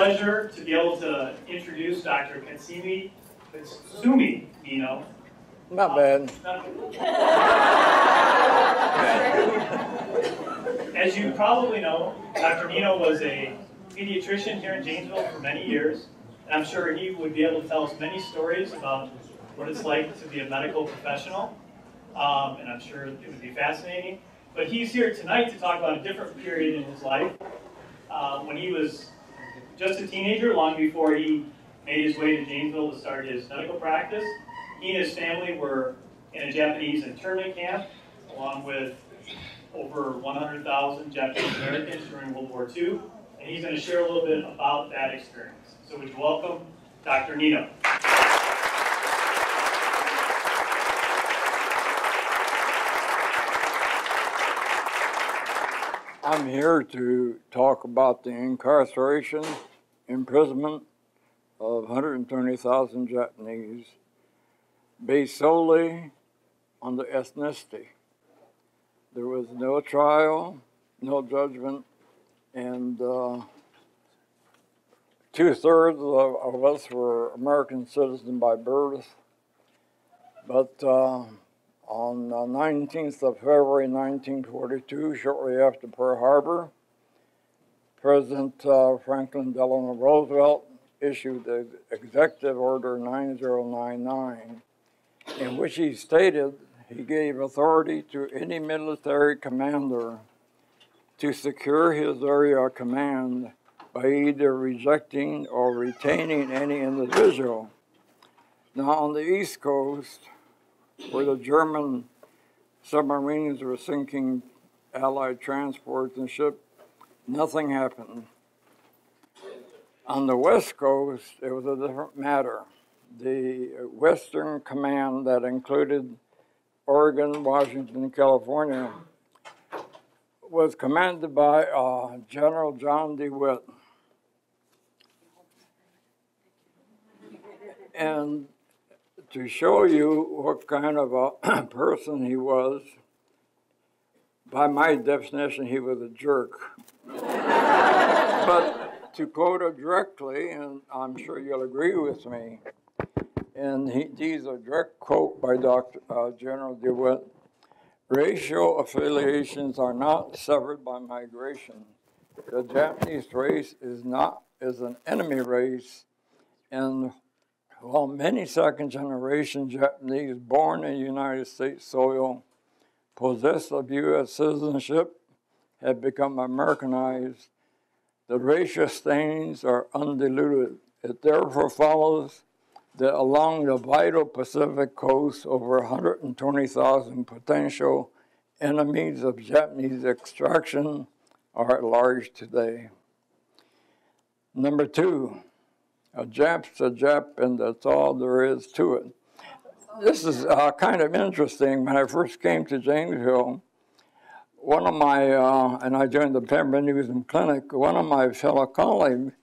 is my pleasure to be able to introduce Dr. Katsumi Katsumi Neeno. Not bad. As you probably know, Dr. Neeno was a pediatrician here in Janesville for many years, and I'm sure he would be able to tell us many stories about what it's like to be a medical professional, um, and I'm sure it would be fascinating. But he's here tonight to talk about a different period in his life, uh, when he was just a teenager, long before he made his way to Janesville to start his medical practice. He and his family were in a Japanese internment camp, along with over 100,000 Japanese Americans during World War II, and he's going to share a little bit about that experience. So would you welcome Dr. Neeno. I'm here to talk about the incarceration, imprisonment of 120,000 Japanese based solely on the ethnicity. There was no trial, no judgment, and uh, two thirds of, of, us were American citizens by birth. But uh, on the 19th of February 1942, shortly after Pearl Harbor, President uh, Franklin Delano Roosevelt issued the Executive Order 9099, in which he stated he gave authority to any military commander to secure his area of command by either rejecting or retaining any individual. Now, on the East Coast, where the German submarines were sinking Allied transports and ships, nothing happened. On the West Coast, it was a different matter. The Western Command that included Oregon, Washington, California, was commanded by uh, General John DeWitt. And to show you what kind of a person he was, by my definition, he was a jerk. but to quote it directly, and I'm sure you'll agree with me, and he, these are direct quote by Dr. Uh, General DeWitt. Racial affiliations are not severed by migration. The Japanese race is not is an enemy race, and while many second generation Japanese born in United States soil possess of U.S. citizenship have become Americanized, the racial stains are undiluted. It therefore follows that along the vital Pacific coast, over 120,000 potential enemies of Japanese extraction are at large today. Number two, a Jap's a Jap, and that's all there is to it. This is uh, kind of interesting. When I first came to Janesville, one of my, uh, and I joined the Pember-Nuzum Clinic, one of my fellow colleagues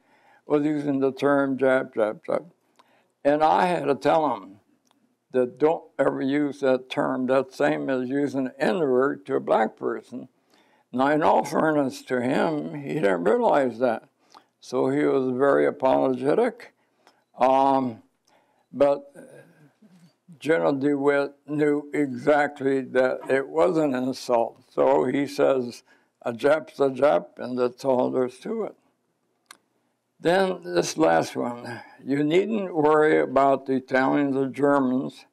was using the term Jap, Jap, Jap. And I had to tell him that don't ever use that term. That's same as using an N word to a black person. Now, in all fairness to him, he didn't realize that. So he was very apologetic. Um, but General DeWitt knew exactly that it was an insult. So he says, a Jap's a Jap, and that's all there's to it. Then this last one. You needn't worry about the Italians or Germans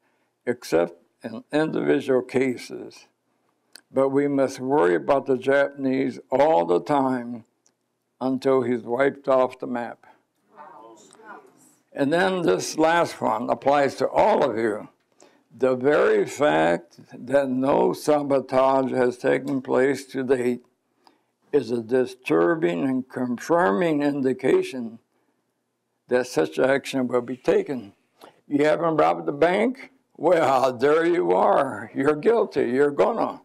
except in individual cases. But we must worry about the Japanese all the time until he's wiped off the map. And then this last one applies to all of you. The very fact that no sabotage has taken place to date is a disturbing and confirming indication that such action will be taken. You haven't robbed the bank? Well, there you are. You're guilty. You're gonna.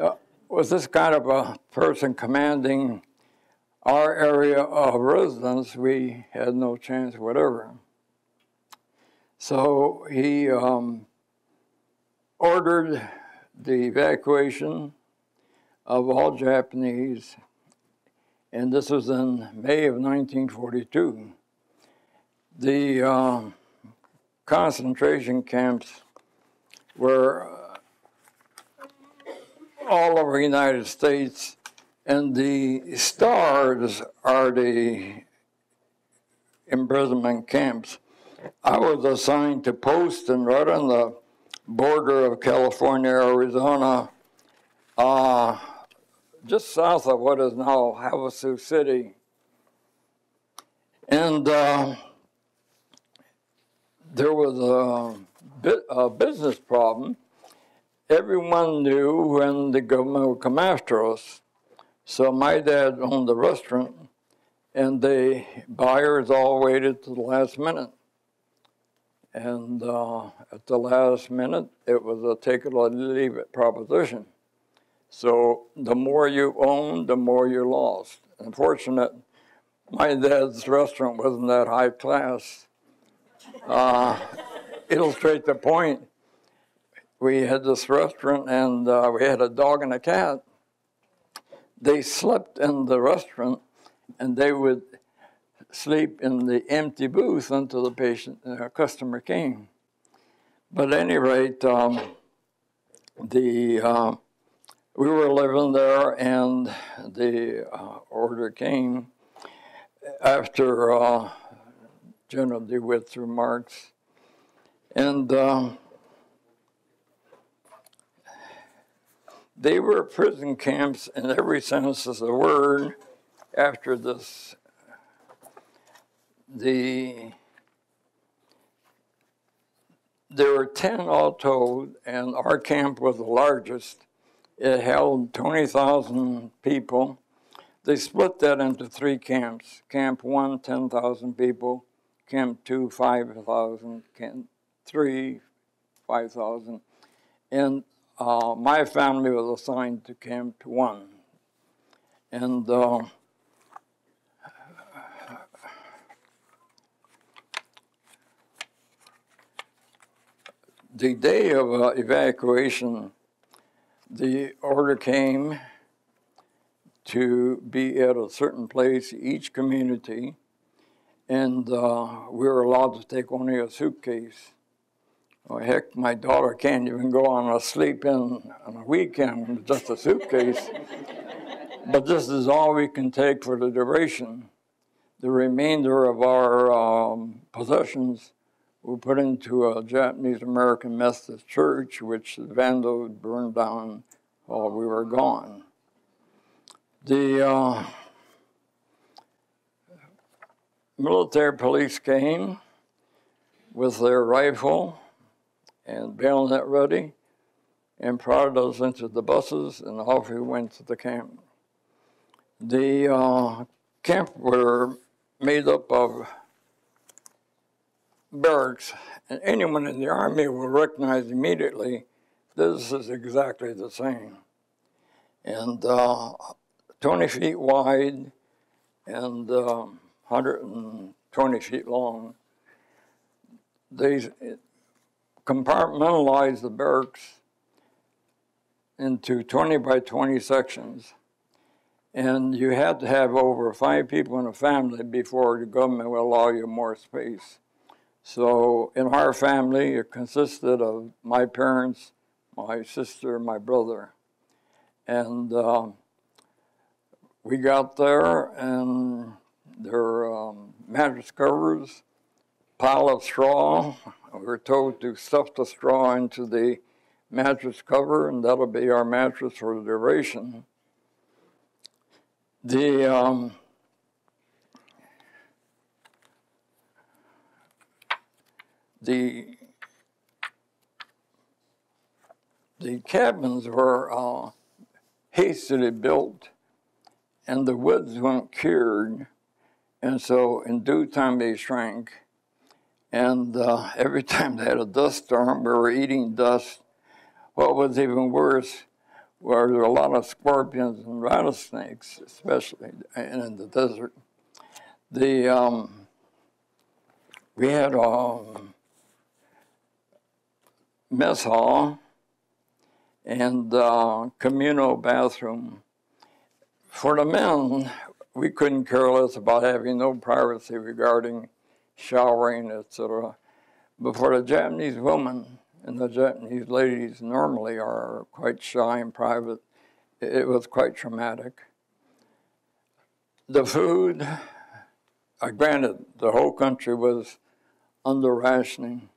Uh, was this kind of a person commanding our area of residence, we had no chance whatever. So he um, ordered the evacuation of all Japanese and this was in May of 1942. The uh, concentration camps were uh, all over the United States, and the stars are the imprisonment camps. I was assigned to Poston right on the border of California, Arizona, uh, just south of what is now Havasu City. And uh, there was a, a business problem. Everyone knew when the government would come after us. So my dad owned the restaurant, and the buyers all waited to the last minute. And uh, at the last minute, it was a take it or leave it proposition. So the more you owned, the more you lost. Unfortunate, my dad's restaurant wasn't that high class. Uh, illustrate the point, we had this restaurant and uh, we had a dog and a cat. They slept in the restaurant and they would sleep in the empty booth until the patient, uh, customer came. But at any rate, um, the uh, we were living there, and the uh, order came after uh, General DeWitt's remarks, and um, they were prison camps in every sense of the word. After this the there were 10 all told, and our camp was the largest. It held 20,000 people. They split that into three camps. Camp 1, 10,000 people. Camp 2, 5,000. Camp 3, 5,000. And uh, my family was assigned to Camp 1. And uh, the day of uh, evacuation, the order came to be at a certain place, each community, and uh, we were allowed to take only a suitcase. Oh, heck, my daughter can't even go on a sleep in on a weekend with just a suitcase. but this is all we can take for the duration. The remainder of our um, possessions were put into a Japanese American Methodist church, which the vandals burned down while we were gone. The uh, military police came with their rifle and bayonet ready and prodded us into the buses, and off we went to the camp. The uh, camp were made up of barracks, and anyone in the Army will recognize immediately this is exactly the same. And uh, 20 feet wide and uh, 120 feet long. They compartmentalized the barracks into 20 by 20 sections. And you had to have over five people in a family before the government will allow you more space. So in our family, it consisted of my parents, my sister, my brother. And uh, we got there, and were um, mattress covers, pile of straw. We were told to stuff the straw into the mattress cover, and that'll be our mattress for the duration. The um, the the cabins were uh, hastily built and the woods weren't cured. And so in due time they shrank. And uh, every time they had a dust storm we were eating dust. What was even worse were there a lot of scorpions and rattlesnakes especially in the desert. The um, we had um, mess hall and uh, communal bathroom. For the men, we couldn't care less about having no privacy regarding showering, etc. But for the Japanese woman and the Japanese ladies normally are quite shy and private, it was quite traumatic. The food, I granted the whole country was under rationing,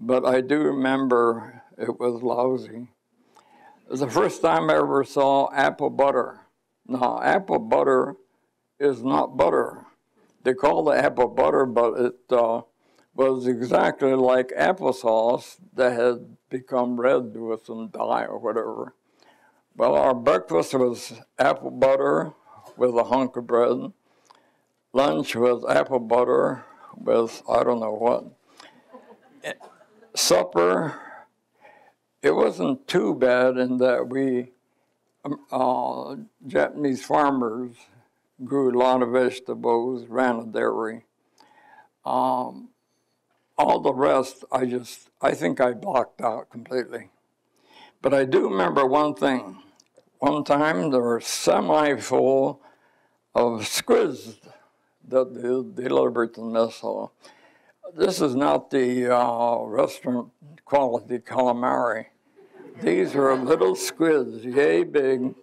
but I do remember it was lousy. It was the first time I ever saw apple butter. Now, apple butter is not butter. They call it apple butter, but it uh, was exactly like applesauce that had become red with some dye or whatever. Well, our breakfast was apple butter with a hunk of bread. Lunch was apple butter with I don't know what. Supper, it wasn't too bad in that we, um, uh, Japanese farmers, grew a lot of vegetables, ran a dairy. Um, all the rest, I just, I think I blocked out completely. But I do remember one thing. One time there were semi full of squids that they delivered the mess hall. This is not the uh, restaurant quality calamari. These are little squids, yay big,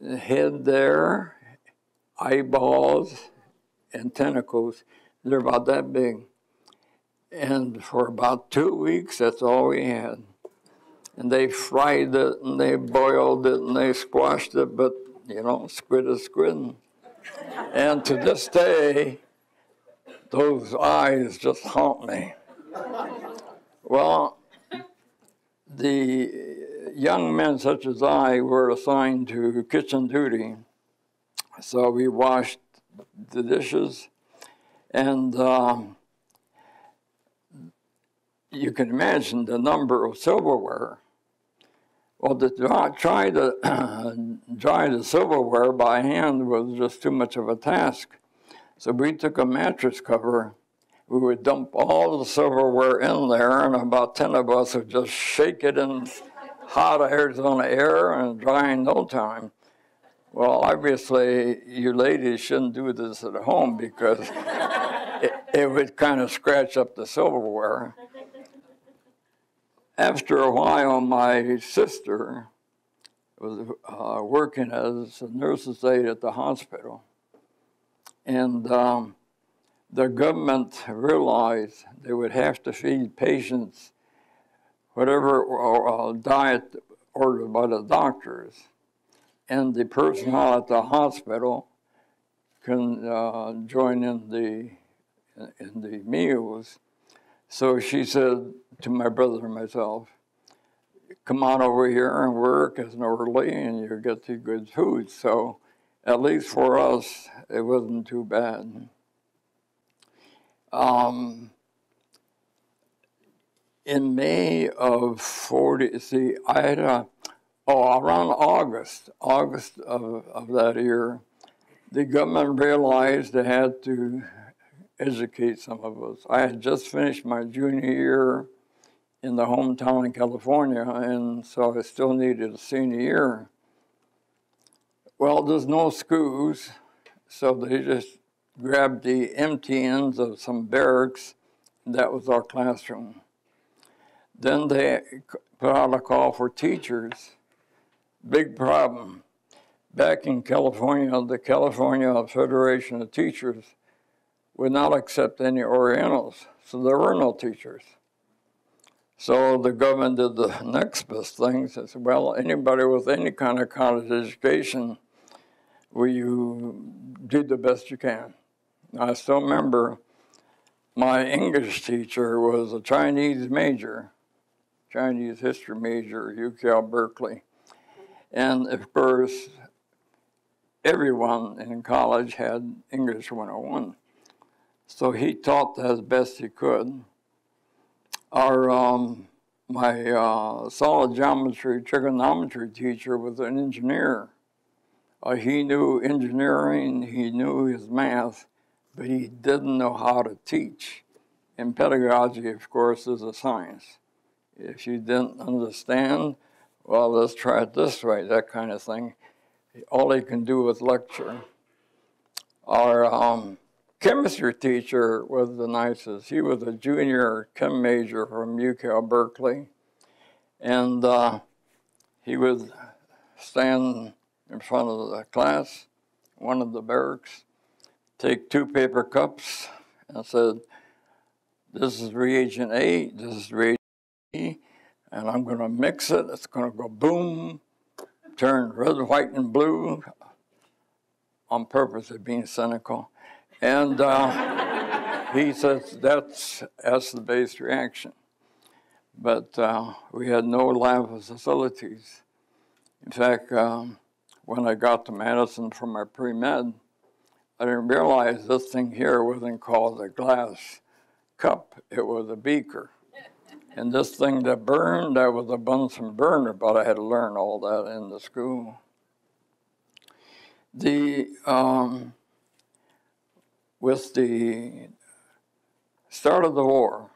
head there, eyeballs and tentacles. They're about that big. And for about two weeks, that's all we had. And they fried it and they boiled it and they squashed it, but you know, squid is squid. And to this day, those eyes just haunt me. Well, the young men such as I were assigned to kitchen duty so we washed the dishes, and um, you can imagine the number of silverware. Well, to try to dry the silverware by hand was just too much of a task. So we took a mattress cover. We would dump all the silverware in there, and about 10 of us would just shake it in hot Arizona air and dry in no time. Well, obviously, you ladies shouldn't do this at home because it, it would kind of scratch up the silverware. After a while, my sister was uh, working as a nurse's aide at the hospital. And um, the government realized they would have to feed patients whatever uh, diet ordered by the doctors and the personnel at the hospital can uh, join in the in the meals. So she said to my brother and myself, "Come on over here and work as an orderly, and you get the good food." So, at least for us, it wasn't too bad. Um, in May of 40, see, I had a oh, around August, August of, of that year, the government realized they had to educate some of us. I had just finished my junior year in the hometown in California, and so I still needed a senior year. Well, there's no schools, so they just grabbed the empty ends of some barracks, that was our classroom. Then they put out a call for teachers, big problem. Back in California, the California Federation of Teachers would not accept any Orientals, so there were no teachers. So the government did the next best thing. Says, well, anybody with any kind of college education, you do the best you can? I still remember my English teacher was a Chinese major, Chinese history major at UCal Berkeley. And of course, everyone in college had English 101. So he taught as best he could. Our, um, my uh, solid geometry, trigonometry teacher was an engineer. Uh, he knew engineering, he knew his math, but he didn't know how to teach. And pedagogy, of course, is a science. If you didn't understand, well, let's try it this way, that kind of thing. all he can do is lecture. Our um, chemistry teacher was the nicest. He was a junior chem major from UCal Berkeley. And uh, he would stand in front of the class, one of the barracks, take two paper cups and said, this is reagent A, this is reagent B, and I'm going to mix it. It's going to go boom, turn red, white, and blue on purpose of being cynical. And uh, he says that's acid based reaction. But uh, we had no lab facilities. In fact, um, when I got to Madison for my pre med, I didn't realize this thing here wasn't called a glass cup, it was a beaker. And this thing that burned, that was a Bunsen burner, but I had to learn all that in the school. The um, with the start of the war,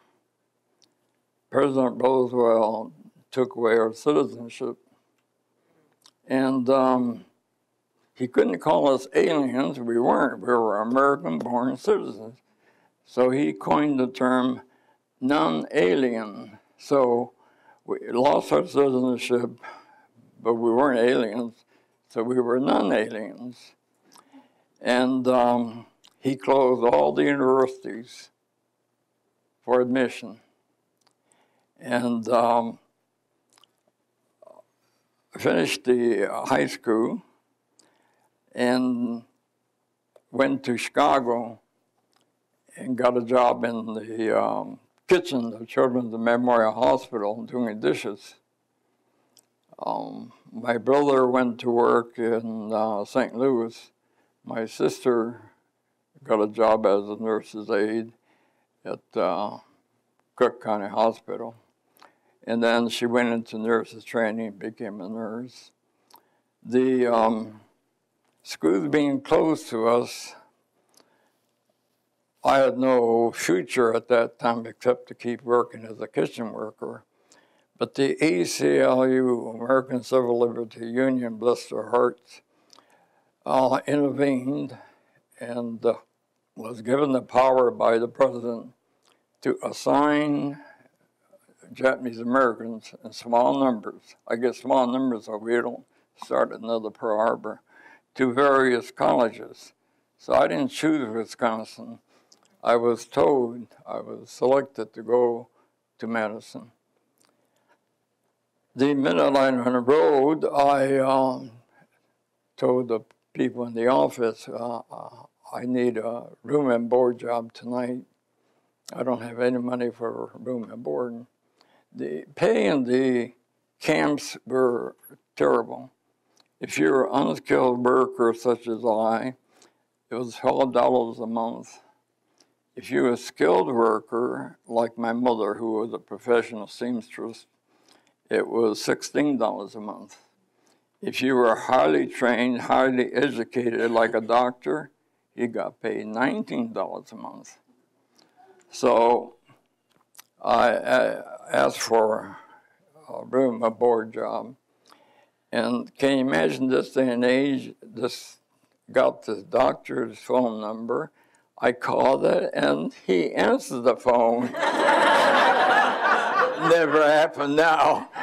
President Roosevelt took away our citizenship, and um, he couldn't call us aliens. We weren't. We were American-born citizens. So he coined the term non-alien. So we lost our citizenship, but we weren't aliens, so we were non-aliens. And um, he closed all the universities for admission. And um, finished the high school and went to Chicago and got a job in the um, kitchen of Children's Memorial Hospital doing dishes. Um, my brother went to work in uh, St. Louis. My sister got a job as a nurse's aide at uh, Cook County Hospital. And then she went into nurses training, became a nurse. The um, schools being closed to us I had no future at that time except to keep working as a kitchen worker. But the ACLU, American Civil Liberty Union, bless their hearts, uh, intervened and uh, was given the power by the president to assign Japanese Americans in small numbers, I guess small numbers so we don't start another Pearl Harbor, to various colleges. So I didn't choose Wisconsin. I was told I was selected to go to Madison. The minute I road, I um, told the people in the office, uh, uh, I need a room and board job tonight. I don't have any money for room and board. The pay in the camps were terrible. If you were an unskilled worker such as I, it was $12 a month. If you were a skilled worker, like my mother, who was a professional seamstress, it was $16 a month. If you were highly trained, highly educated, like a doctor, you got paid $19 a month. So I, I asked for a room, a board job. And can you imagine this day and age, this got the doctor's phone number, I called it and he answered the phone. Never happened now.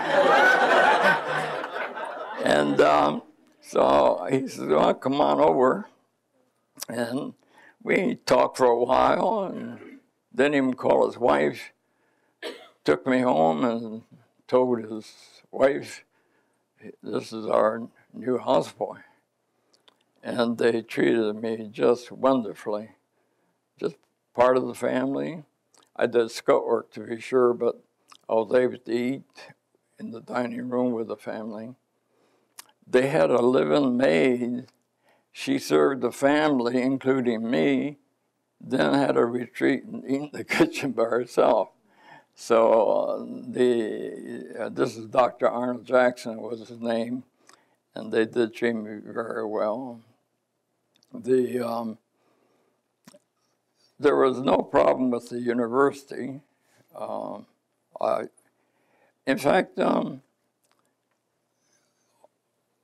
and um, so he said, well, come on over. And we talked for a while and didn't even call his wife. Took me home and told his wife, this is our new houseboy. And they treated me just wonderfully just part of the family. I did scout work to be sure, but I was able to eat in the dining room with the family. They had a living maid. She served the family, including me, then had a retreat and eat in the kitchen by herself. So uh, the uh, this is Dr. Arnold Jackson was his name, and they did treat me very well. The um, there was no problem with the university. Um, I, in fact, um,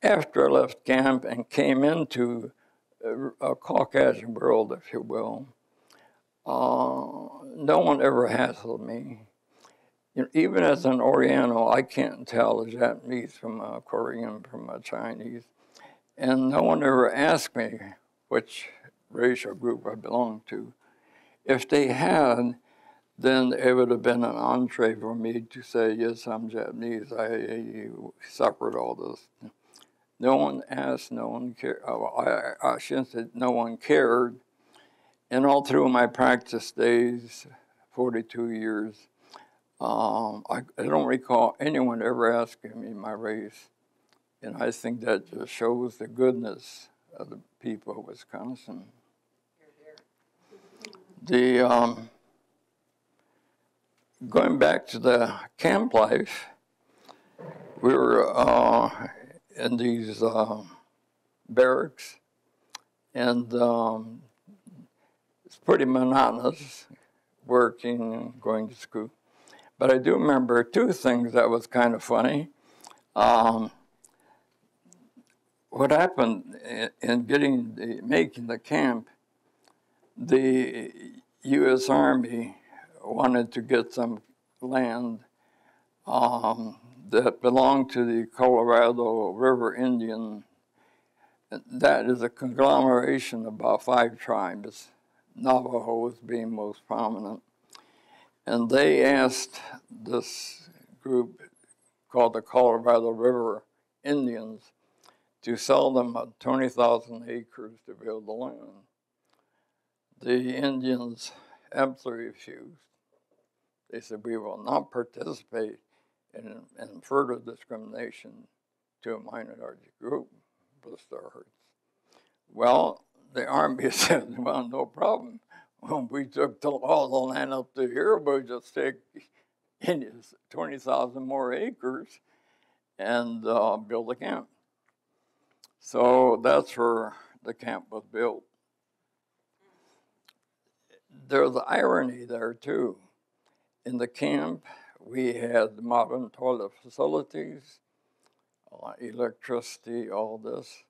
after I left camp and came into a, a Caucasian world, if you will, uh, no one ever hassled me. You know, even as an Oriental, I can't tell a Japanese from a Korean from a Chinese. And no one ever asked me which racial group I belonged to. If they had, then it would have been an entree for me to say, yes, I'm Japanese. I, I suffered all this. No one asked, no one cared. Oh, uh, I, I shouldn't say no one cared. And all through my practice days, 42 years, um, I, I don't recall anyone ever asking me my race. And I think that just shows the goodness of the people of Wisconsin. The um, going back to the camp life, we were uh, in these uh, barracks, and um, it's pretty monotonous working, going to school. But I do remember two things that was kind of funny. Um, what happened in getting the, making the camp, the U.S. Army wanted to get some land um, that belonged to the Colorado River Indian. That is a conglomeration of about five tribes, Navajos being most prominent. And they asked this group called the Colorado River Indians to sell them 20,000 acres to build the land. The Indians absolutely refused. They said, We will not participate in, in further discrimination to a minority group, hearts. Well, the Army said, Well, no problem. When we took all the land up to here, we just take Indians 20,000 more acres and uh, build a camp. So that's where the camp was built. There's irony there too. In the camp, we had modern toilet facilities, electricity, all this.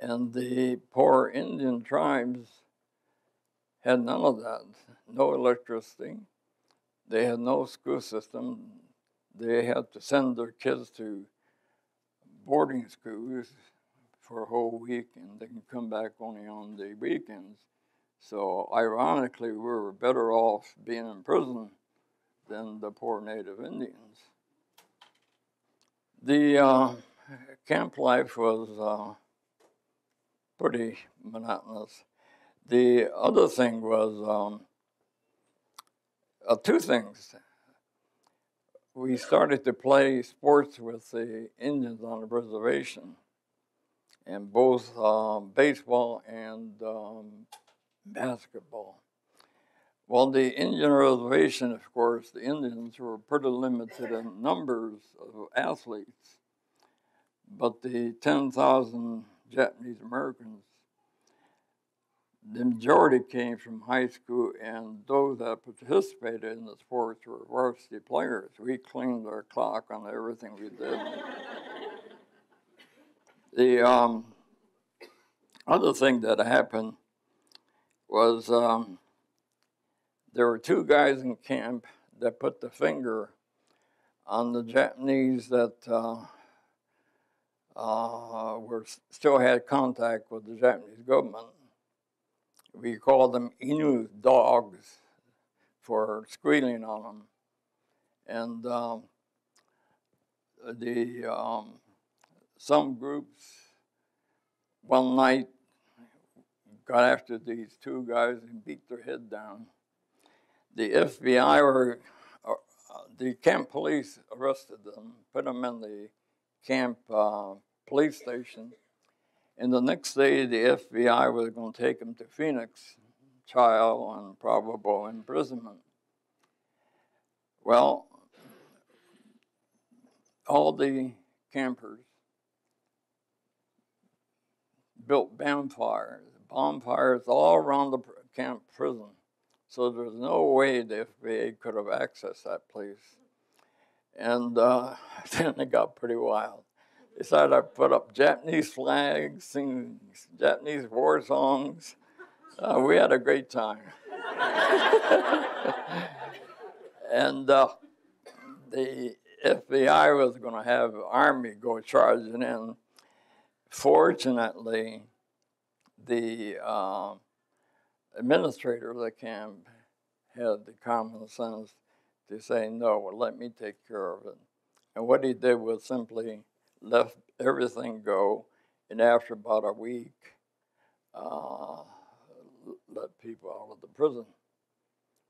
And the poor Indian tribes had none of that. No electricity. They had no school system. They had to send their kids to boarding schools for a whole week and they can come back only on the weekends. So, ironically, we were better off being in prison than the poor native Indians. The uh, camp life was uh, pretty monotonous. The other thing was um, uh, two things. We started to play sports with the Indians on the reservation and both um, baseball and um, basketball. Well, the Indian reservation, of course, the Indians were pretty limited in numbers of athletes, but the 10,000 Japanese Americans, the majority came from high school, and those that participated in the sports were varsity players. We cleaned our clock on everything we did. The um, other thing that happened was um, there were two guys in camp that put the finger on the Japanese that uh, uh, were still had contact with the Japanese government. We called them Inu dogs for squealing on them, and um, the um, some groups one night got after these two guys and beat their head down. The FBI or, uh, the camp police arrested them, put them in the camp uh, police station, and the next day the FBI was going to take him to Phoenix, trial on probable imprisonment. Well, all the campers built bonfires, bonfires all around the camp prison. So there was no way the FBI could have accessed that place. And uh, then it got pretty wild. Decided I'd put up Japanese flags, sing Japanese war songs. Uh, we had a great time. and uh, the FBI was going to have Army go charging in. Fortunately, the uh, administrator of the camp had the common sense to say, no, well, let me take care of it. And what he did was simply left everything go, and after about a week, uh, let people out of the prison.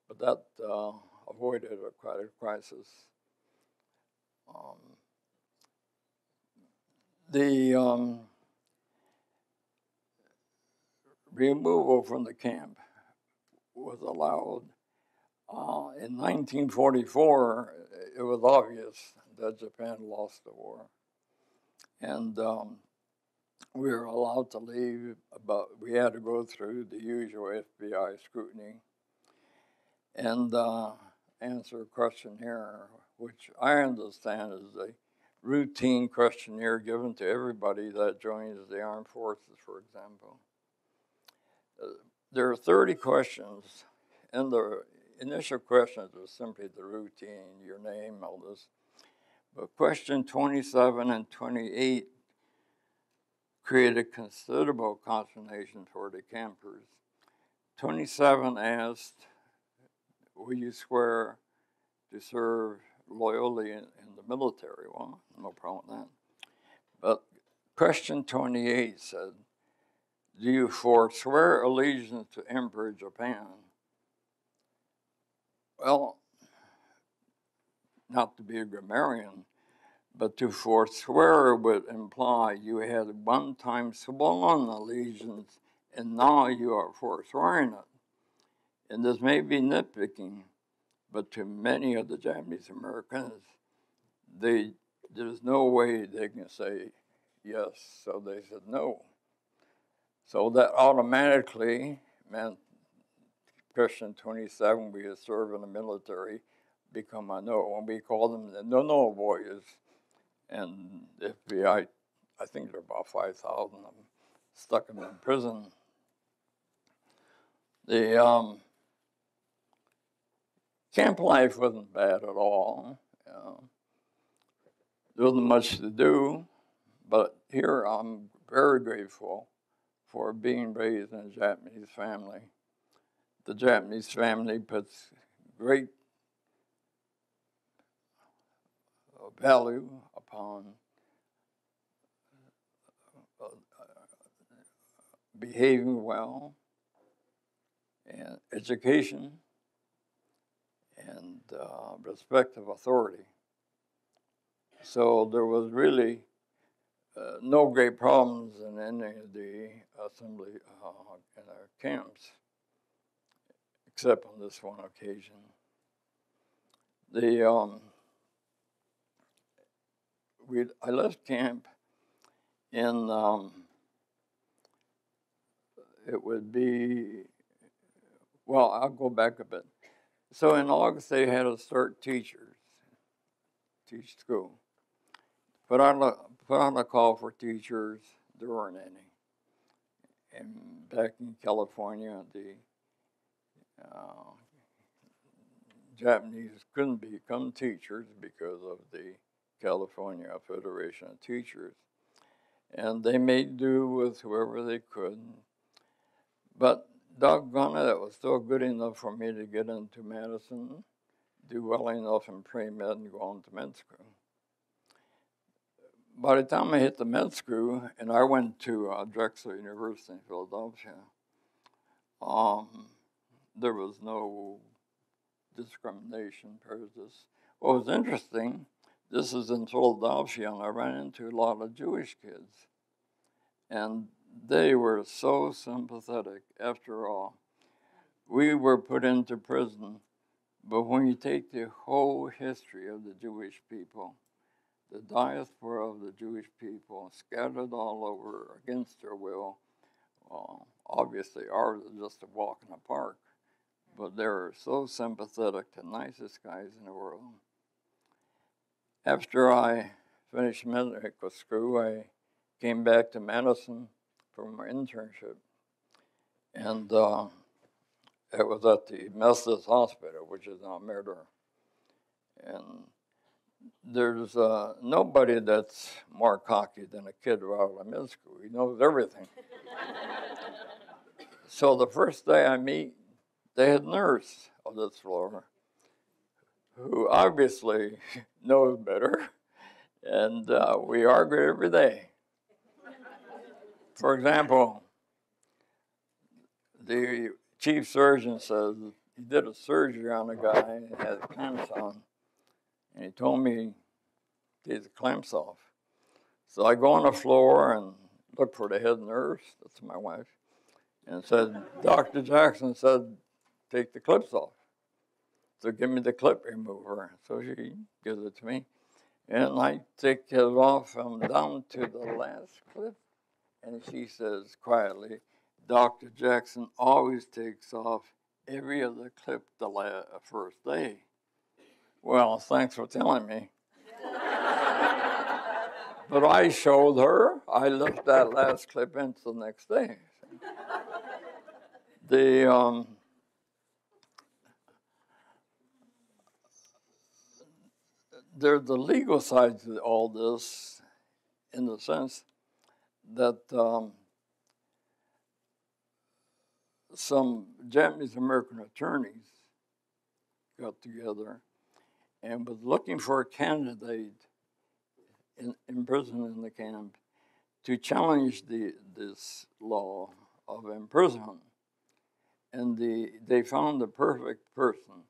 But that uh, avoided a a crisis. Um, the um, removal from the camp was allowed. Uh, in 1944, it was obvious that Japan lost the war. And um, we were allowed to leave, but we had to go through the usual FBI scrutiny and uh, answer a questionnaire, which I understand is a routine questionnaire given to everybody that joins the armed forces, for example. Uh, there are 30 questions, and the initial questions are simply the routine, your name, all this. But question 27 and 28 created considerable consternation for the campers. 27 asked, Will you swear to serve loyally in, in the military? Well, no problem with that. But question 28 said, Do you forswear allegiance to Emperor Japan? Well, not to be a grammarian, but to forswear would imply you had one time sworn allegiance and now you are forswearing it. And this may be nitpicking, but to many of the Japanese Americans, they there's no way they can say yes, so they said no. So that automatically meant Question 27, we serve in the military, become a no. And we call them the no no warriors. And the FBI, I think there are about 5,000 of them, stuck them in prison. The um, camp life wasn't bad at all. Uh, there wasn't much to do, but here I'm very grateful for being raised in a Japanese family the Japanese family puts great value upon uh, behaving well and education and uh, respect of authority. So there was really uh, no great problems in any of the assembly uh, in our camps except on this one occasion. The um, we I left camp in um, it would be well I'll go back a bit. So in August they had to start teachers, teach school. Put on a put on a call for teachers. There weren't any. And back in California, the uh, Japanese couldn't become teachers because of the California Federation of Teachers. And they made do with whoever they could. But doggone it, it was still good enough for me to get into Madison, do well enough in pre-med and go on to med school. By the time I hit the med school, and I went to uh, Drexel University in Philadelphia, um, there was no discrimination, prejudice. What was interesting, this is in Philadelphia, and I ran into a lot of Jewish kids. And they were so sympathetic. After all, we were put into prison, but when you take the whole history of the Jewish people, the diaspora of the Jewish people scattered all over against their will, uh, obviously ours is just a walk in the park but they're so sympathetic, the nicest guys in the world. After I finished medical school, I came back to Madison for my internship. And uh, it was at the Methodist Hospital, which is now Meriter. And there's uh, nobody that's more cocky than a kid out of middle school. He knows everything. so the first day I meet the head nurse of this floor, who obviously knows better, and uh, we argue every day. For example, the chief surgeon says he did a surgery on a guy that had clamps on, and he told me to take the clamps off. So I go on the floor and look for the head nurse, that's my wife, and said, Dr. Jackson said, take the clips off. So give me the clip remover. So she gives it to me. And I take it off, I'm down to the last clip. And she says quietly, Dr. Jackson always takes off every other clip the la- first day. Well, thanks for telling me. but I showed her, I left that last clip into the next day. The, um, there's the legal side to all this in the sense that um, some Japanese American attorneys got together and was looking for a candidate in, in prison in the camp to challenge the, this law of imprisonment. And the, they found the perfect person.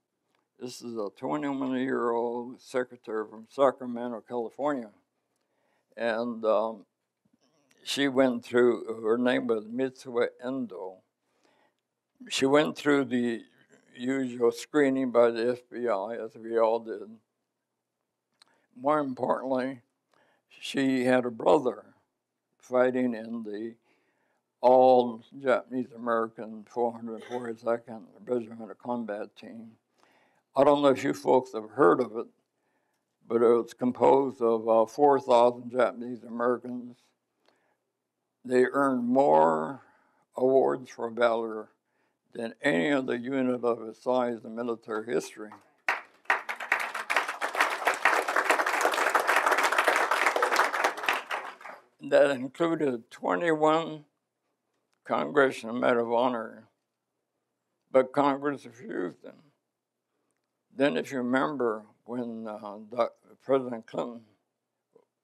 This is a 21 year old secretary from Sacramento, California. And um, she went through, her name was Mitsuye Endo. She went through the usual screening by the FBI, as we all did. More importantly, she had a brother fighting in the all Japanese American 442nd Regiment Combat Team. I don't know if you folks have heard of it, but it was composed of uh, 4,000 Japanese Americans. They earned more awards for valor than any other unit of its size in military history. That included 21 Congressional Medal of Honor, but Congress refused them. Then, if you remember, when uh, President Clinton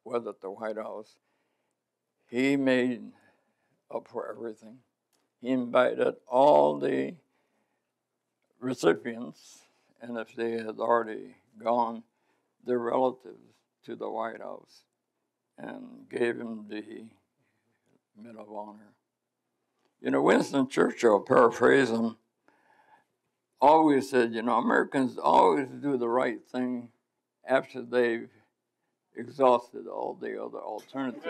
was at the White House, he made up for everything. He invited all the recipients, and if they had already gone, their relatives to the White House and gave him the Medal of Honor. You know, Winston Churchill, paraphrase him, always said, you know, Americans always do the right thing after they've exhausted all the other alternatives.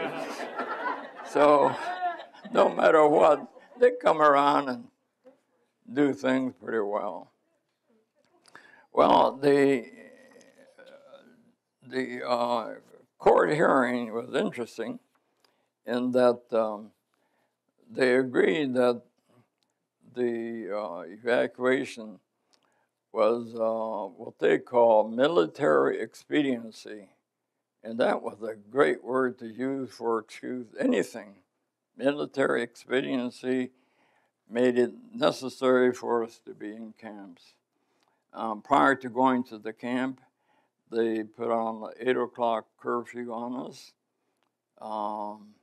so, no matter what, they come around and do things pretty well. Well, the the uh, court hearing was interesting in that um, they agreed that the uh, evacuation was uh, what they call military expediency. And that was a great word to use for excuse anything. Military expediency made it necessary for us to be in camps. Um, prior to going to the camp, they put on the 8 o'clock curfew on us. Um,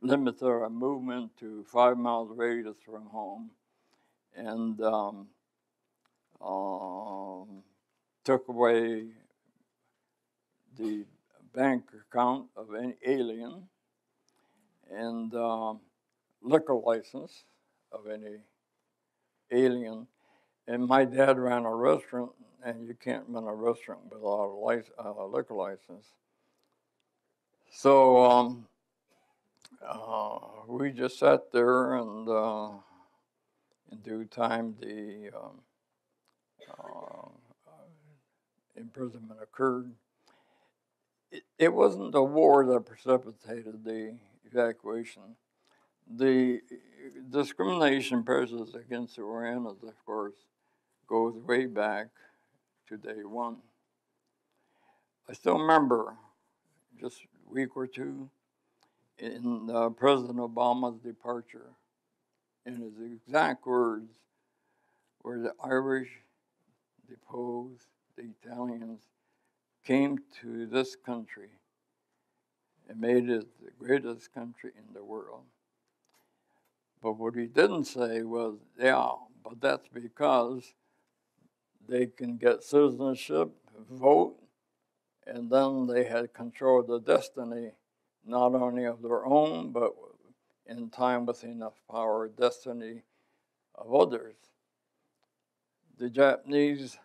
limited our movement to five miles radius from home, and um, um, took away the bank account of any alien and um, liquor license of any alien. And my dad ran a restaurant, and you can't run a restaurant without a lic- uh, liquor license. So um, uh, we just sat there, and uh, in due time, the um, imprisonment occurred. it, it wasn't the war that precipitated the evacuation. The discrimination prejudice against the Orientals, of course, goes way back to day one. I still remember just a week or two in uh, President Obama's departure, in his exact words, were the Irish deposed, the Italians came to this country and made it the greatest country in the world. But what he didn't say was, yeah, but that's because they can get citizenship, vote, and then they had control of the destiny, not only of their own, but in time with enough power, destiny of others. The Japanese,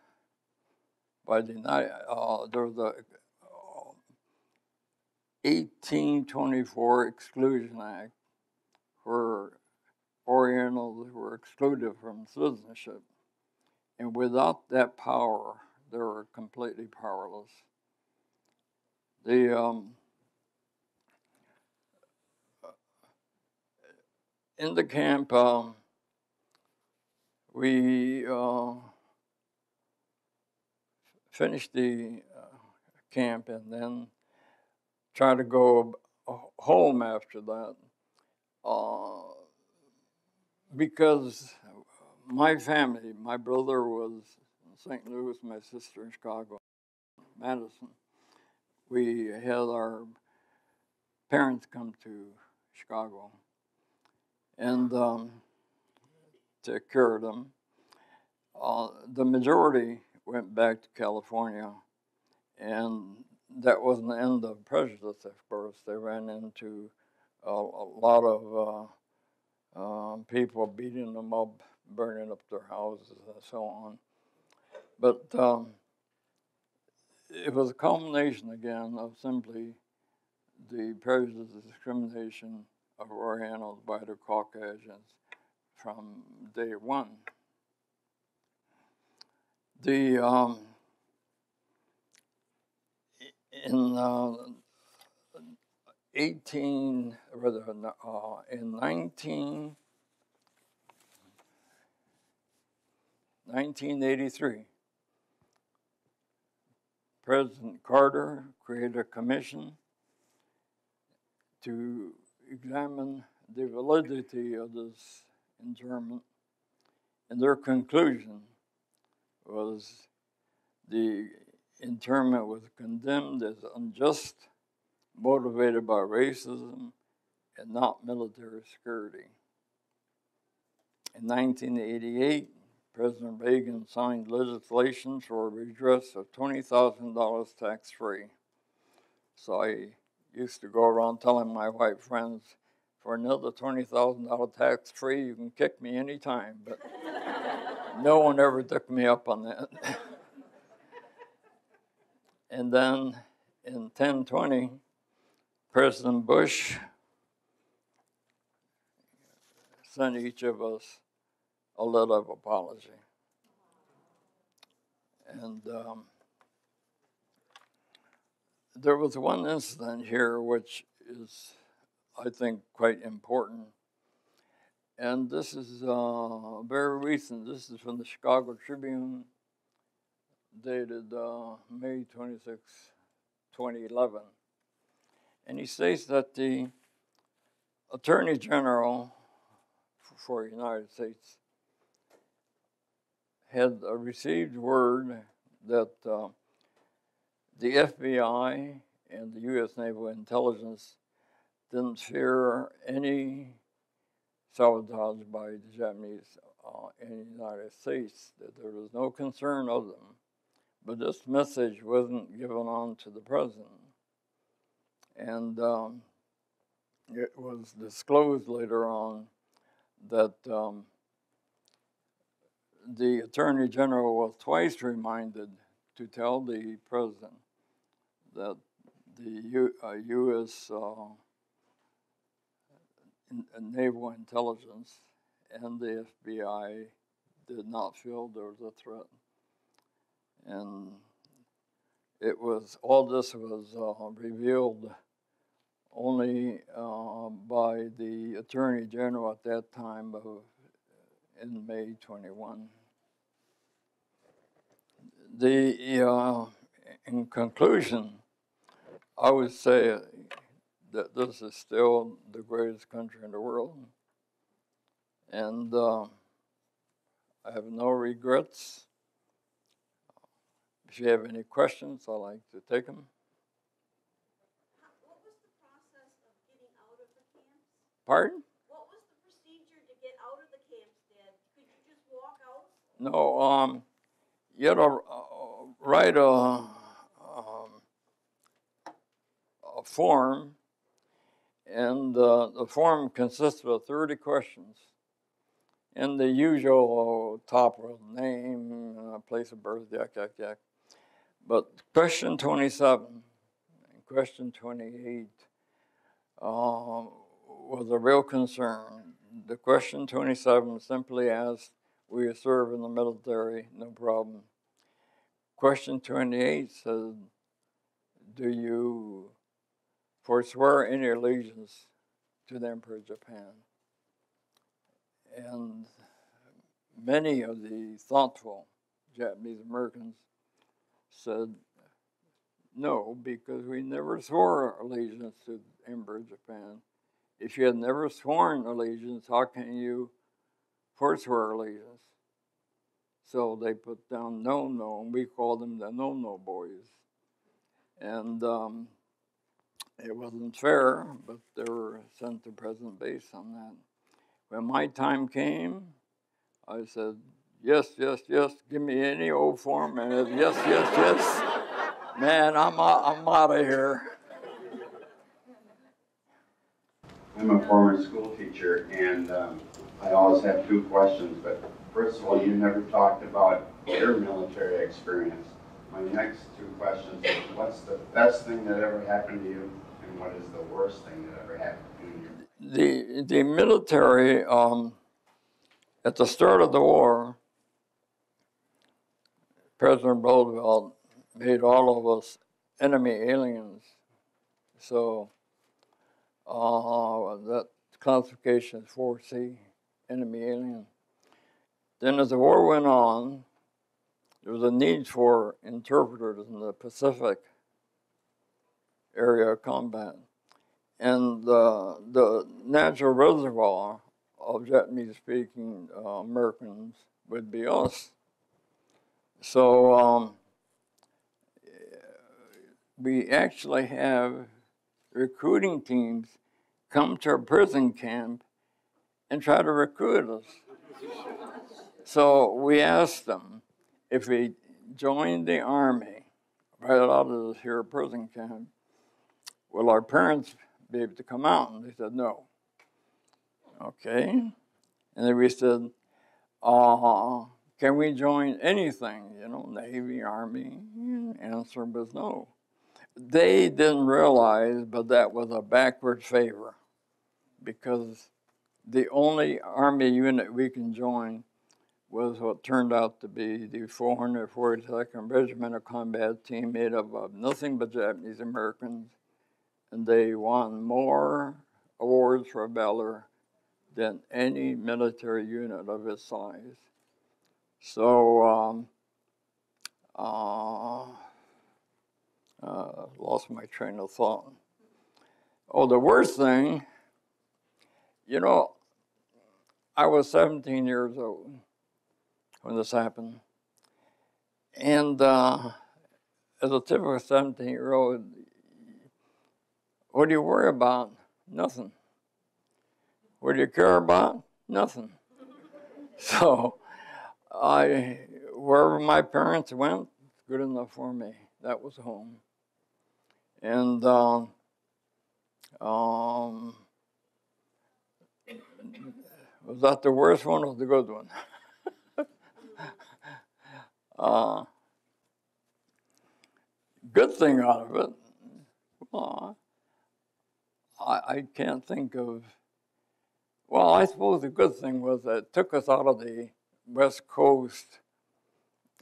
by the night, uh, there was a uh, 1824 Exclusion Act where Orientals were excluded from citizenship. And without that power, they were completely powerless. The um, in the camp, um, we uh, finished the uh, camp and then tried to go home after that. Uh, because my family, my brother was in St. Louis, my sister in Chicago, Madison. We had our parents come to Chicago and um, care of them. Uh, the majority went back to California, and that wasn't the end of prejudice, of course. They ran into a, a lot of uh, um, people beating them up, burning up their houses, and so on. But um, it was a culmination again of simply the prejudice and discrimination of Orientals by the Caucasians from day one. The um, in uh, 18, rather, uh, in 19, 1983, President Carter created a commission to examine the validity of this internment, and their conclusion was the internment was condemned as unjust motivated by racism and not military security. In 1988, President Reagan signed legislation for a redress of $20,000 tax free. So I used to go around telling my white friends, for another $20,000 tax free, you can kick me anytime. But no one ever took me up on that. and then in 1020, President Bush sent each of us a letter of apology. And um, there was one incident here which is, I think, quite important. And this is uh, very recent. This is from the Chicago Tribune, dated uh, May 26, 2011. And he states that the Attorney General for the United States had uh, received word that uh, the FBI and the U.S. Naval Intelligence didn't fear any sabotage by the Japanese uh, in the United States, that there was no concern of them. But this message wasn't given on to the president. And um, it was disclosed later on that um, the Attorney General was twice reminded to tell the President that the U, uh, U.S. Uh, Naval Intelligence and the FBI did not feel there was a threat. And it was all this was uh, revealed only uh, by the attorney general at that time of in May 21. The uh, in conclusion, I would say that this is still the greatest country in the world, and uh, I have no regrets. If you have any questions, I'd like to take them. What was the process of getting out of the camps? Pardon? What was the procedure to get out of the camps, Dad? Could you just walk out? No, um, you had to uh, write a, um, a form, and uh, the form consisted of 30 questions. And the usual top of name, uh, place of birth, yak, yak, yak. But question 27 and question 28 um, was a real concern. The question 27 simply asked, Will you serve in the military? No problem. Question 28 says, Do you forswear any allegiance to the Emperor of Japan? And many of the thoughtful Japanese Americans said no, because we never swore allegiance to the Emperor of Japan. If you had never sworn allegiance, how can you forswear allegiance? So they put down no, no, and we called them the no, no boys. And um, it wasn't fair, but they were sent to present base on that. When my time came, I said, yes, yes, yes, give me any old form, and it, yes, yes, yes. Man, I'm I'm out of here. I'm a former school teacher, and um, I always have two questions, but first of all, you never talked about your military experience. My next two questions what's the best thing that ever happened to you, what is the worst thing that ever happened to you? The, the military, um, at the start of the war, President Roosevelt made all of us enemy aliens. So uh, that classification is 4C, enemy alien. Then as the war went on, there was a need for interpreters in the Pacific area of combat. And uh, the natural reservoir of Japanese speaking uh, Americans would be us. So um, we actually have recruiting teams come to a prison camp and try to recruit us. So we asked them if we joined the army right out of this here prison camp, will our parents be able to come out? And they said no. Okay. And then we said, uh, can we join anything, you know, Navy, Army? Answer was no. They didn't realize, but that was a backward favor because the only Army unit we can join was what turned out to be the 442nd Regiment of Combat Team made up of nothing but Japanese Americans, and they won more awards for valor than any military unit of its size. So, um, uh, uh, lost my train of thought. Oh, the worst thing, you know, I was 17 years old when this happened. And uh, as a typical 17 year old, what do you worry about? Nothing. What do you care about? Nothing. So, I wherever my parents went, good enough for me. That was home. And um, um, was that the worst one or the good one? uh, good thing out of it, well, I, I can't think of. Well, I suppose the good thing was that it took us out of the West Coast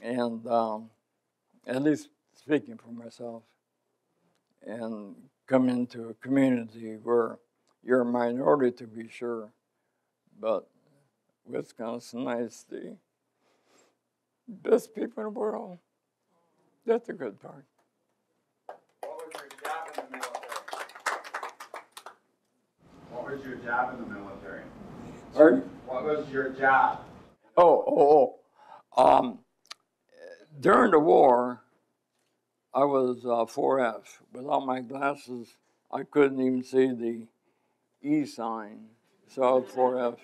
and um, at least speaking for myself, and come into a community where you're a minority to be sure, but Wisconsin is the best people in the world. That's a good part. What was your job in the military? What was your job in the military? Pardon? What was your job? Oh, oh, oh. Um, during the war, I was uh, 4F. Without my glasses, I couldn't even see the E sign. So I was 4F.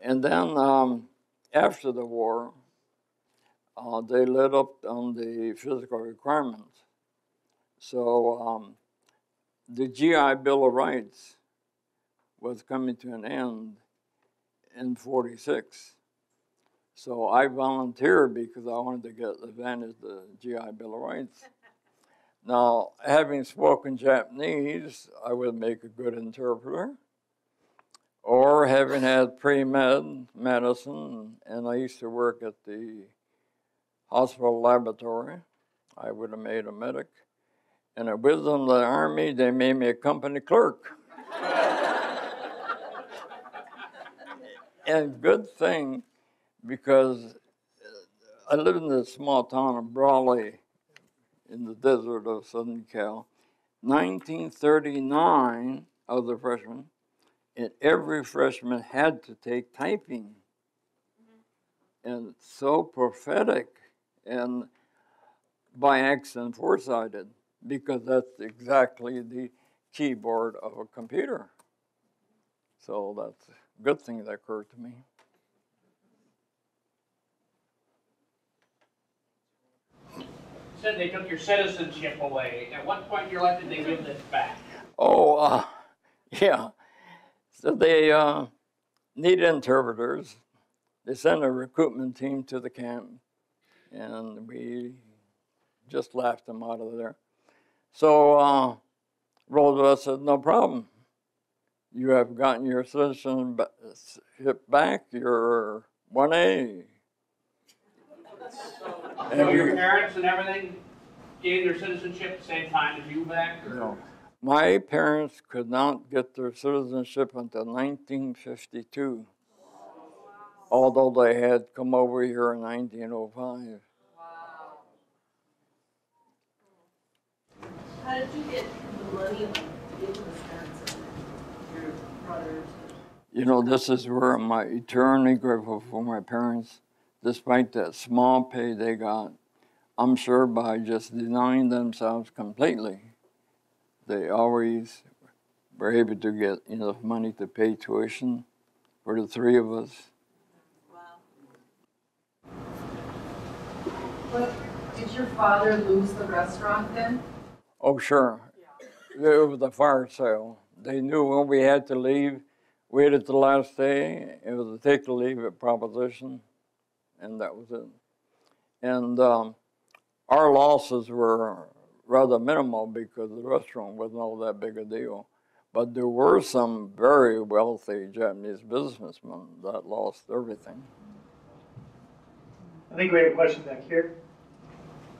And then um, after the war, uh, they let up on the physical requirements. So um, the GI Bill of Rights was coming to an end in 46. So I volunteered because I wanted to get the advantage of the GI Bill of Rights. Now, having spoken Japanese, I would make a good interpreter. Or having had pre-med medicine, and I used to work at the hospital laboratory, I would have made a medic. And at Wisdom of the Army, they made me a company clerk. And good thing because I live in the small town of Brawley in the desert of Southern Cal. 1939, I was a freshman, and every freshman had to take typing. Mm-hmm. And it's so prophetic and by accident foresighted because that's exactly the keyboard of a computer. So that's a good thing that occurred to me. Said they took your citizenship away. At what point in your life did they give this back? Oh, uh, yeah. So they uh, need interpreters. They sent a recruitment team to the camp, and we just laughed them out of there. So uh, Roosevelt said, "No problem. You have gotten your citizenship back. You're one A." So your parents and everything gained their citizenship the same time as you back? or- No. My parents could not get their citizenship until 1952, although they had come over here in 1905. How did you get the money to get to Wisconsin? Your brothers? You know, this is where I'm eternally grateful for my parents, despite that small pay they got. I'm sure by just denying themselves completely, they always were able to get enough money to pay tuition for the three of us. Wow. But did your father lose the restaurant then? Oh, sure. It was a fire sale. They knew when we had to leave. Wait at the last day. It was a take or leave it proposition, and that was it. And um, our losses were rather minimal because the restaurant wasn't all that big a deal. But there were some very wealthy Japanese businessmen that lost everything. I think we have a question back here.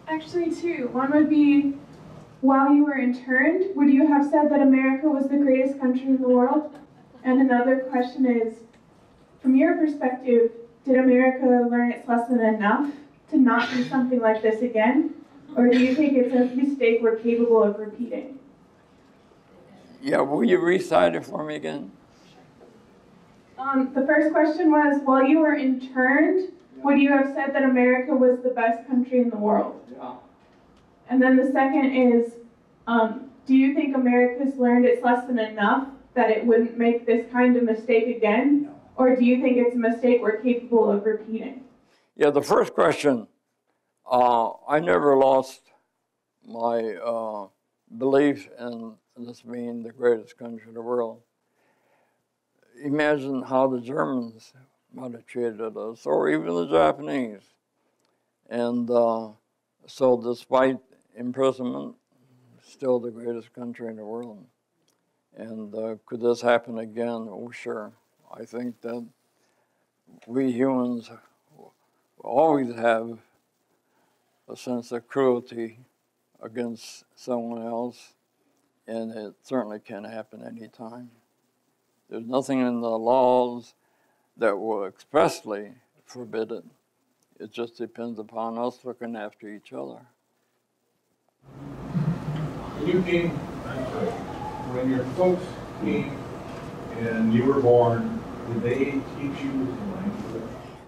Actually, two. One would be, while you were interned, would you have said that America was the greatest country in the world? And another question is, from your perspective, did America learn its lesson enough to not do something like this again? Or do you think it's a mistake we're capable of repeating? Yeah, will you recite it for me again? Um, the first question was, while you were interned, would you have said that America was the best country in the world? Yeah. And then the second is, um, do you think America's learned its lesson enough that it wouldn't make this kind of mistake again? Or do you think it's a mistake we're capable of repeating? Yeah, the first question, uh, I never lost my uh, belief in this being the greatest country in the world. Imagine how the Germans might have treated us, or even the Japanese. And uh, so, despite imprisonment, still the greatest country in the world. And uh, could this happen again? Oh, sure. I think that we humans always have a sense of cruelty against someone else, and it certainly can happen anytime. There's nothing in the laws that will expressly forbid it. It just depends upon us looking after each other. When you came, when your folks came and you were born, did they teach you the language?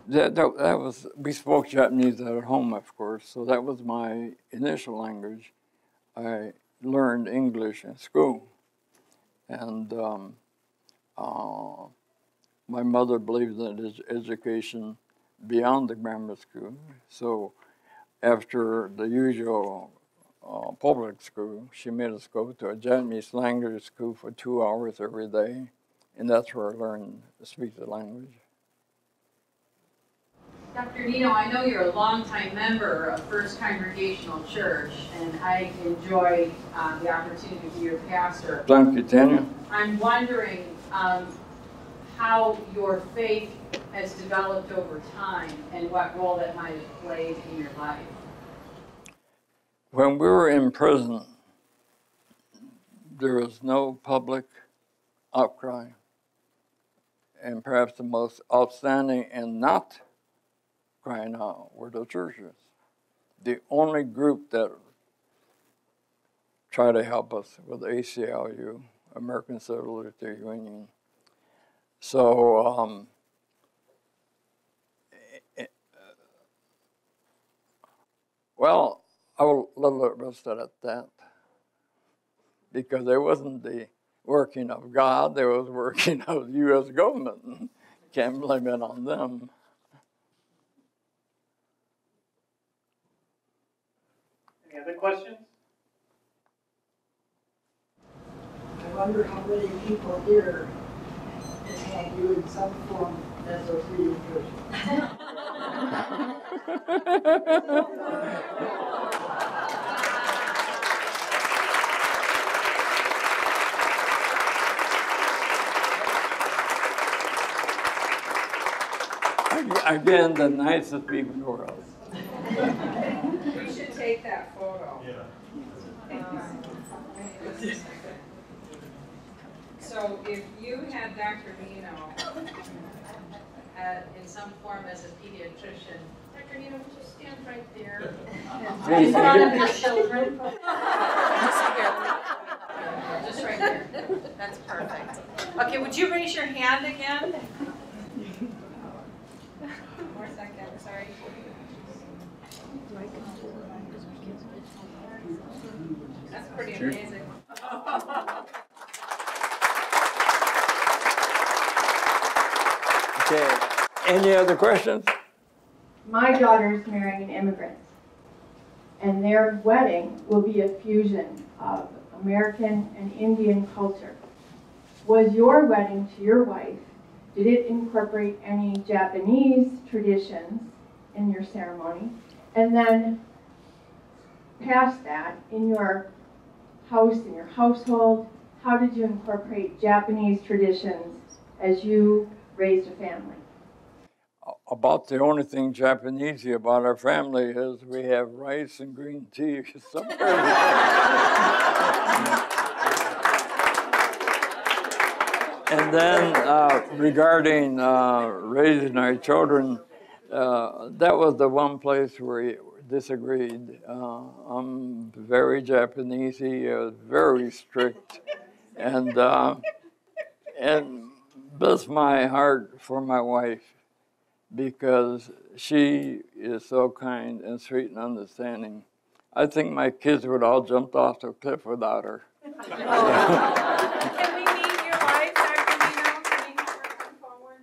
That, that, that was, we spoke Japanese at home, of course, so that was my initial language. I learned English in school. And um, uh, my mother believed in ed- education beyond the grammar school. So after the usual uh, public school, she made us go to a Japanese language school for two hours every day. And that's where I learned to speak the language. Dr. Neeno, I know you're a longtime member of First Congregational Church, and I enjoy uh, the opportunity to be your pastor. Thank you, Tanya. I'm wondering um, how your faith has developed over time and what role that might have played in your life. When we were in prison, there was no public outcry. And perhaps the most outstanding and not crying out were the churches. The only group that tried to help us was ACLU, American Civil Liberties Union. So, um, eh, eh, well, I will let it rest at that. Because it wasn't the working of God, there was working of the U.S. government. Can't blame it on them. Any other questions? I wonder how many people here have had you in some form as a pediatrician. Again, the nicest people in the world. We should take that photo. Yeah. So if you had Dr. Neeno uh, in some form as a pediatrician, Dr. Neeno, would you stand right there? In front of your children? Just right there. That's perfect. Okay, would you raise your hand again? One more second, sorry. That's pretty amazing. Okay, any other questions? My daughter's marrying an immigrant, and their wedding will be a fusion of American and Indian culture. Was your wedding to your wife, did it incorporate any Japanese traditions in your ceremony? And then, past that, in your house, in your household, how did you incorporate Japanese traditions as you raised a family? About the only thing Japanese about our family is we have rice and green tea. and then uh, regarding uh, raising our children, uh, that was the one place where disagreed. Uh, I'm very Japanesey, is very strict, and uh, and bless my heart for my wife because she is so kind and sweet and understanding. I think my kids would all jumped off the cliff without her. Can we meet your wife, Dr. Neeno? Can you have her come forward?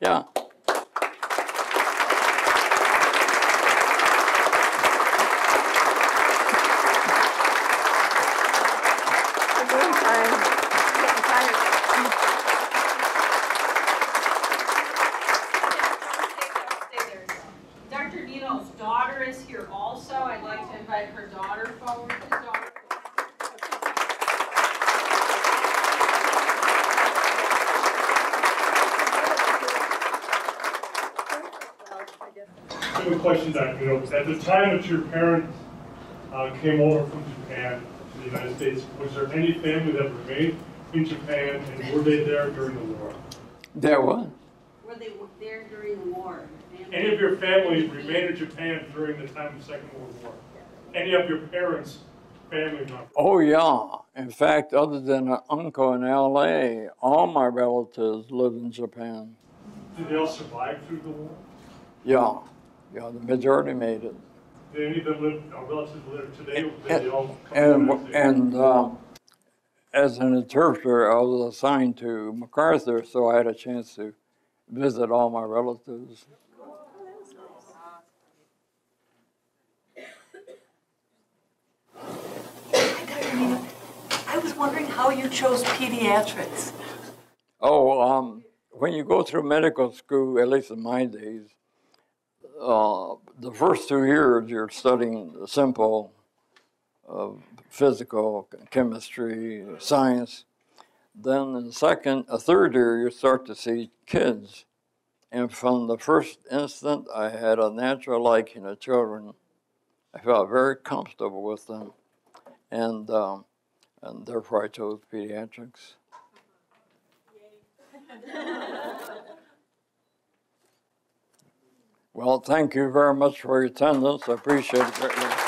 Yeah. Dr. Neeno's daughter is here also. I'd like to invite her daughter forward. His daughter. ask you a question, Dr. You know, at the time that your parents uh, came over from Japan to the United States, was there any family that remained in Japan, and were they there during the war? There was. Were they there during the war? Any of your family remained in Japan during the time of the Second World War? Any of your parents' family members? Oh, yeah. In fact, other than an uncle in LA, all my relatives live in Japan. Did they all survive through the war? Yeah. Yeah, the majority made it. Did any of them live, our relatives live today, or did they all come to the And, and um, as an interpreter, I was assigned to MacArthur, so I had a chance to visit all my relatives. I was wondering how you chose pediatrics. Oh, um, when you go through medical school, at least in my days, uh, the first two years you're studying the simple uh, physical, chemistry, science. Then in the second, a third year, you start to see kids. And from the first instant, I had a natural liking to children. I felt very comfortable with them. And, um, and therefore I chose pediatrics. Well, thank you very much for your attendance. I appreciate it greatly.